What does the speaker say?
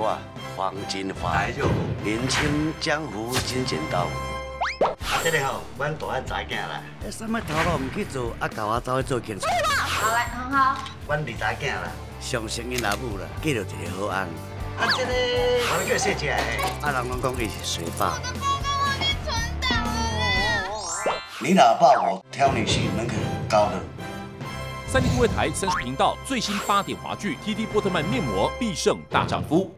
我黄金华，年轻江湖真劲斗。啊，这个吼，阮大汉仔囝啦。哎，什么头路唔去做，啊，教我走去做警察。好嘞，很好。阮二仔囝啦。上生因老母啦，嫁到一个好翁。啊，这个我叫谢姐。啊，人拢讲伊是水爸。我的报告我已存档了。你老爸我挑你是门槛高的。三立各卫台三十频道最新八点华剧《T T 波特曼面膜必胜大丈夫》。